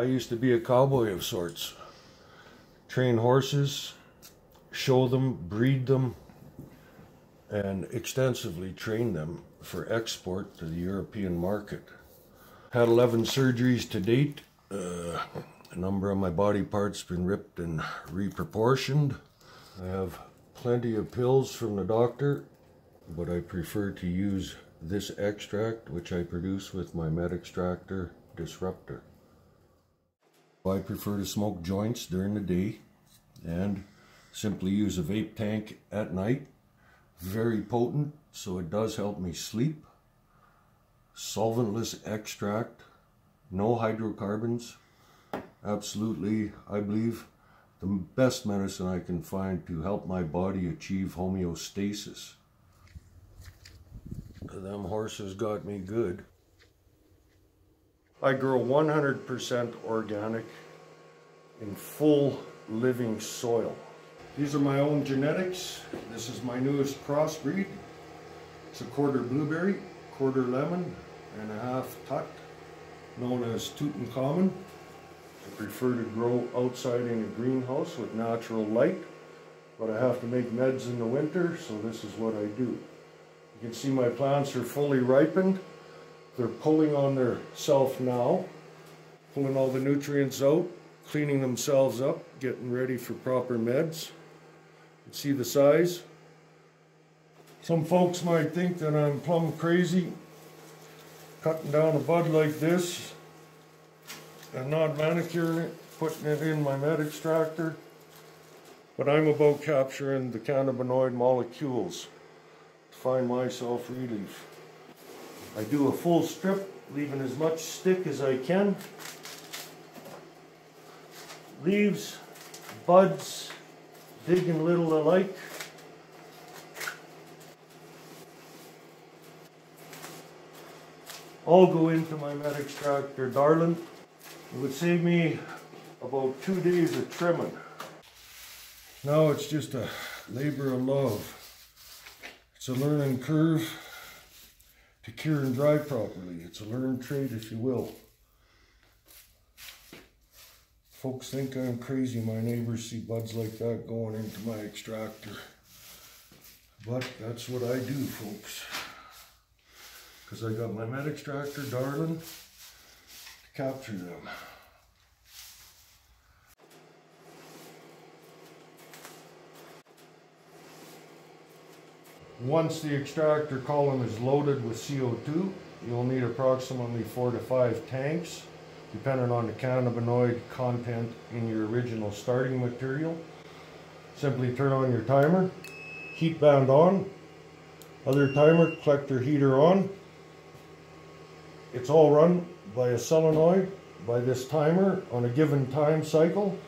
I used to be a cowboy of sorts. Train horses, show them, breed them, and extensively train them for export to the European market. Had 11 surgeries to date. Uh, a number of my body parts been ripped and reproportioned. I have plenty of pills from the doctor, but I prefer to use this extract, which I produce with my Medxtractor Disruptor. I prefer to smoke joints during the day and simply use a vape tank at night. Very potent, so it does help me sleep. Solventless extract, no hydrocarbons. Absolutely, I believe, the best medicine I can find to help my body achieve homeostasis. Them horses got me good. I grow 100% organic in full living soil. These are my own genetics. This is my newest crossbreed. It's a quarter blueberry, quarter lemon, and a half tut, known as Tutankhamun. I prefer to grow outside in a greenhouse with natural light, but I have to make meds in the winter, so this is what I do. You can see my plants are fully ripened. They're pulling on their self now, pulling all the nutrients out, cleaning themselves up, getting ready for proper meds. See the size? Some folks might think that I'm plumb crazy cutting down a bud like this and not manicuring it, putting it in my med extractor. But I'm about capturing the cannabinoid molecules to find myself relief. I do a full strip, leaving as much stick as I can. Leaves, buds, big and little alike. All go into my med extractor, Darlin. It would save me about two days of trimming. Now it's just a labor of love. It's a learning curve to cure and dry properly. It's a learned trade, if you will. Folks think I'm crazy. My neighbors see buds like that going into my extractor. But that's what I do, folks. Because I got my med extractor, darling, to capture them. Once the extractor column is loaded with CO2, you'll need approximately four to five tanks, depending on the cannabinoid content in your original starting material. Simply turn on your timer, heat band on, other timer, collector heater on. It's all run by a solenoid by this timer on a given time cycle.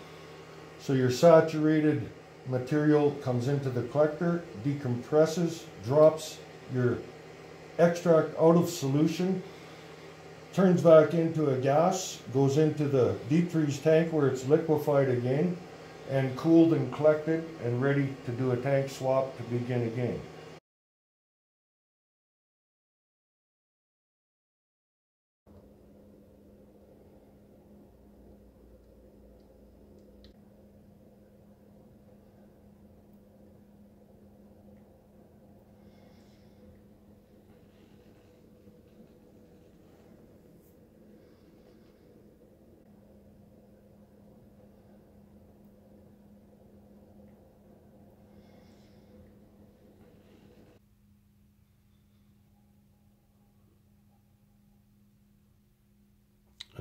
So your saturated material comes into the collector, decompresses, drops your extract out of solution, turns back into a gas, goes into the deep freeze tank where it's liquefied again, and cooled and collected and ready to do a tank swap to begin again.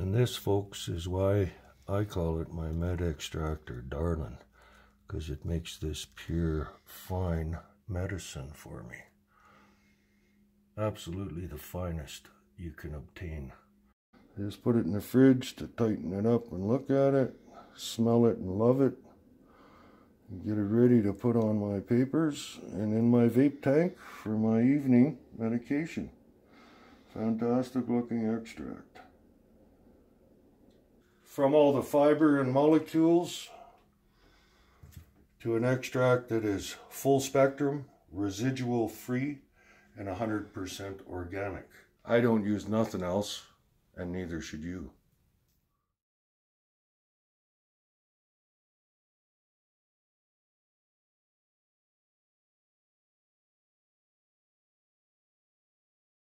And this, folks, is why I call it my med extractor, darling, because it makes this pure, fine medicine for me. Absolutely the finest you can obtain. Just put it in the fridge to tighten it up and look at it, smell it and love it. Get it ready to put on my papers and in my vape tank for my evening medication. Fantastic looking extract from all the fiber and molecules to an extract that is full spectrum, residual free, and 100% organic. I don't use nothing else, and neither should you.